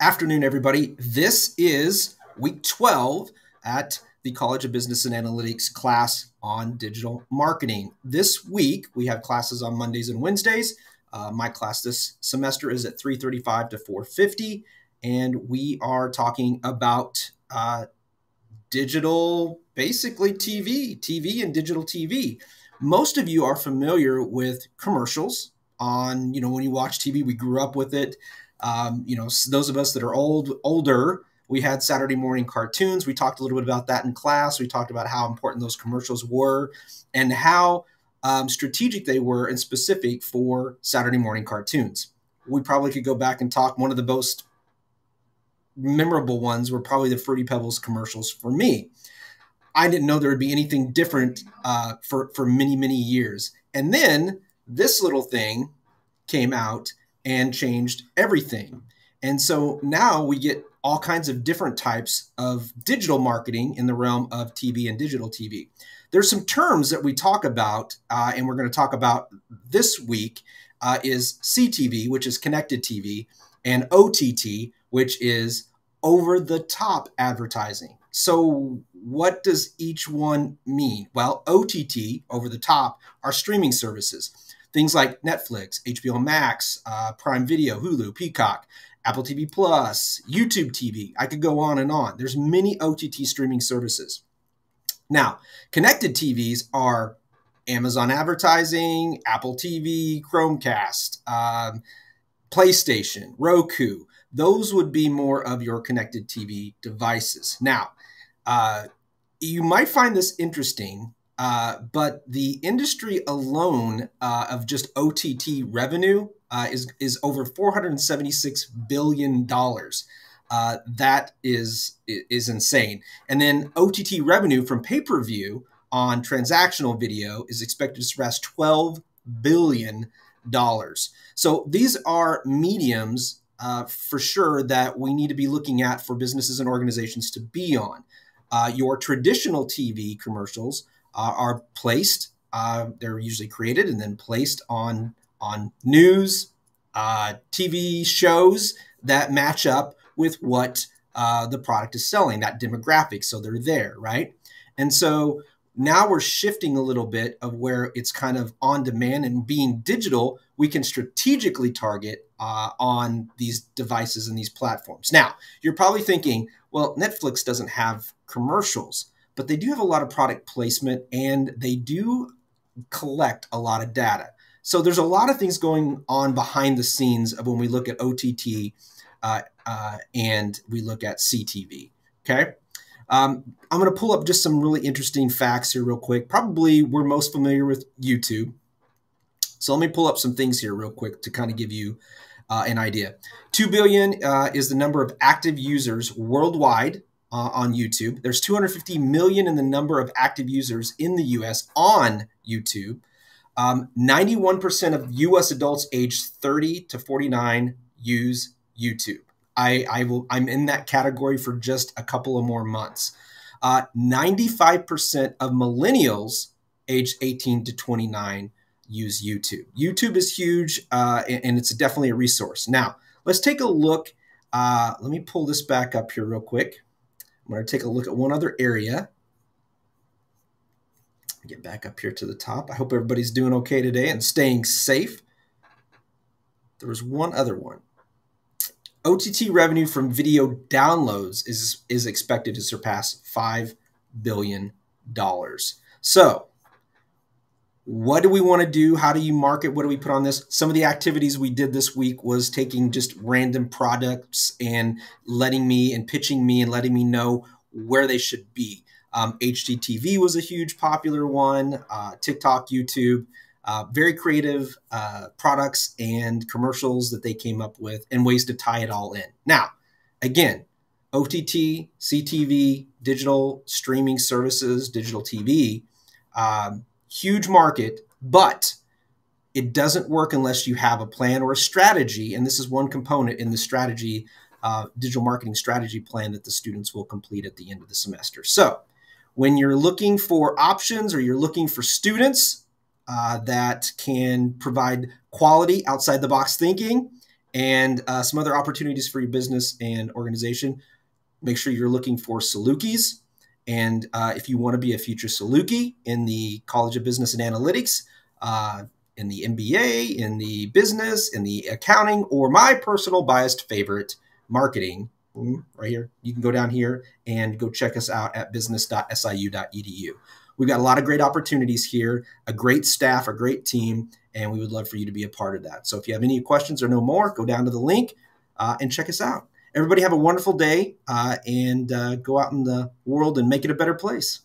afternoon, everybody. This is week 12 at the College of Business and Analytics class on digital marketing. This week, we have classes on Mondays and Wednesdays. Uh, my class this semester is at 335 to 450, and we are talking about uh, digital, basically TV, TV and digital TV. Most of you are familiar with commercials on, you know, when you watch TV, we grew up with it. Um, you know, those of us that are old, older, we had Saturday morning cartoons. We talked a little bit about that in class. We talked about how important those commercials were and how um, strategic they were and specific for Saturday morning cartoons. We probably could go back and talk. One of the most memorable ones were probably the Fruity Pebbles commercials for me. I didn't know there would be anything different uh, for for many many years, and then this little thing came out and changed everything. And so now we get all kinds of different types of digital marketing in the realm of TV and digital TV. There's some terms that we talk about, uh, and we're going to talk about this week uh, is CTV, which is connected TV, and OTT, which is over the top advertising. So, what does each one mean? Well, OTT, over the top, are streaming services. Things like Netflix, HBO Max, uh, Prime Video, Hulu, Peacock, Apple TV Plus, YouTube TV. I could go on and on. There's many OTT streaming services. Now, connected TVs are Amazon advertising, Apple TV, Chromecast, um, PlayStation, Roku. Those would be more of your connected TV devices. Now, uh, you might find this interesting uh, but the industry alone uh, of just OTT revenue uh, is is over 476 billion dollars. Uh, that is is insane. And then OTT revenue from pay per view on transactional video is expected to surpass 12 billion dollars. So these are mediums uh, for sure that we need to be looking at for businesses and organizations to be on. your traditional TV commercials uh, are placed. Uh, they're usually created and then placed on on news, uh, TV shows that match up with what uh, the product is selling, that demographic. So they're there, right? And so now we're shifting a little bit of where it's kind of on demand and being digital, we can strategically target uh, on these devices and these platforms. Now, you're probably thinking, well, Netflix doesn't have commercials but they do have a lot of product placement and they do collect a lot of data. So there's a lot of things going on behind the scenes of when we look at OTT uh, uh, and we look at CTV. Okay. Um, I'm going to pull up just some really interesting facts here, real quick. Probably we're most familiar with YouTube. So let me pull up some things here, real quick, to kind of give you uh, an idea. 2 billion uh, is the number of active users worldwide uh, on YouTube. There's 250 million in the number of active users in the US on YouTube. Um, 91% of US adults aged 30 to 49 use YouTube. I, I will, I'm in that category for just a couple of more months. Uh, 95% of millennials aged 18 to 29 use YouTube. YouTube is huge uh, and, and, it's definitely a resource. Now, let's take a look. Uh, let me pull this back up here real quick. I'm going to take a look at one other area. Get back up here to the top. I hope everybody's doing okay today and staying safe. There was one other one. OTT revenue from video downloads is, is expected to surpass $5 billion. So, what do we want to do? How do you market? What do we put on this? Some of the activities we did this week was taking just random products and letting me and pitching me and letting me know where they should be. Um, HGTV was a huge popular one, uh, TikTok, YouTube, uh, very creative uh, products and commercials that they came up with and ways to tie it all in. Now, again, OTT, CTV, digital streaming services, digital TV. Um, huge market, but it doesn't work unless you have a plan or a strategy. And this is one component in the strategy, uh, digital marketing strategy plan that the students will complete at the end of the semester. So when you're looking for options or you're looking for students uh, that can provide quality outside the box thinking and uh, some other opportunities for your business and organization. Make sure you're looking for Salukis. And uh, if you want to be a future Saluki in the College of Business and Analytics, uh, in the MBA, in the business, in the accounting, or my personal biased favorite, marketing, mm, right here, you can go down here and go check us out at business.siu.edu. We've got a lot of great opportunities here, a great staff, a great team, and we would love for you to be a part of that. So if you have any questions or know more, go down to the link uh, and check us out. Everybody have a wonderful day uh, and uh, go out in the world and make it a better place.